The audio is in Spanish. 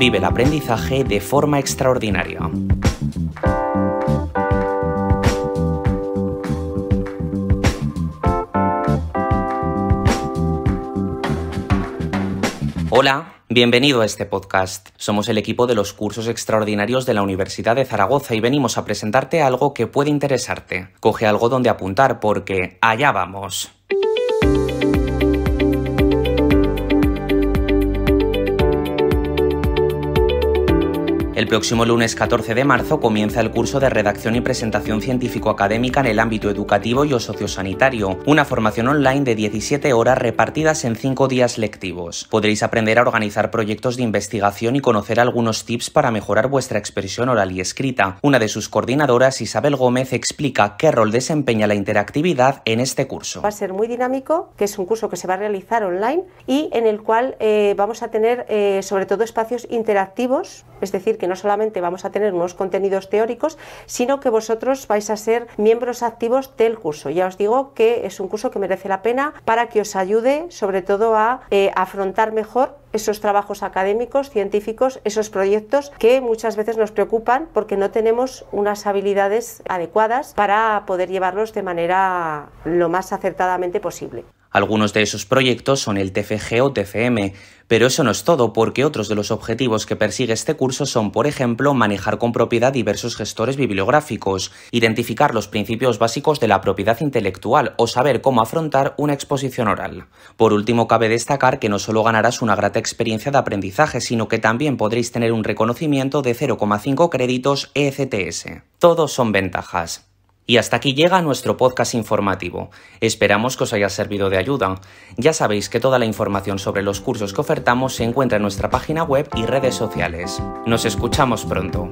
Vive el aprendizaje de forma extraordinaria. Hola, bienvenido a este podcast. Somos el equipo de los cursos extraordinarios de la Universidad de Zaragoza y venimos a presentarte algo que puede interesarte. Coge algo donde apuntar porque allá vamos. El próximo lunes 14 de marzo comienza el curso de redacción y presentación científico-académica en el ámbito educativo y o sociosanitario, una formación online de 17 horas repartidas en 5 días lectivos. Podréis aprender a organizar proyectos de investigación y conocer algunos tips para mejorar vuestra expresión oral y escrita. Una de sus coordinadoras, Isabel Gómez, explica qué rol desempeña la interactividad en este curso. Va a ser muy dinámico, que es un curso que se va a realizar online y en el cual eh, vamos a tener eh, sobre todo espacios interactivos, es decir, que no solamente vamos a tener unos contenidos teóricos, sino que vosotros vais a ser miembros activos del curso. Ya os digo que es un curso que merece la pena para que os ayude sobre todo a eh, afrontar mejor esos trabajos académicos, científicos, esos proyectos que muchas veces nos preocupan porque no tenemos unas habilidades adecuadas para poder llevarlos de manera lo más acertadamente posible. Algunos de esos proyectos son el TFG o TFM, pero eso no es todo, porque otros de los objetivos que persigue este curso son, por ejemplo, manejar con propiedad diversos gestores bibliográficos, identificar los principios básicos de la propiedad intelectual o saber cómo afrontar una exposición oral. Por último, cabe destacar que no solo ganarás una grata experiencia de aprendizaje, sino que también podréis tener un reconocimiento de 0,5 créditos ECTS. Todos son ventajas. Y hasta aquí llega nuestro podcast informativo. Esperamos que os haya servido de ayuda. Ya sabéis que toda la información sobre los cursos que ofertamos se encuentra en nuestra página web y redes sociales. Nos escuchamos pronto.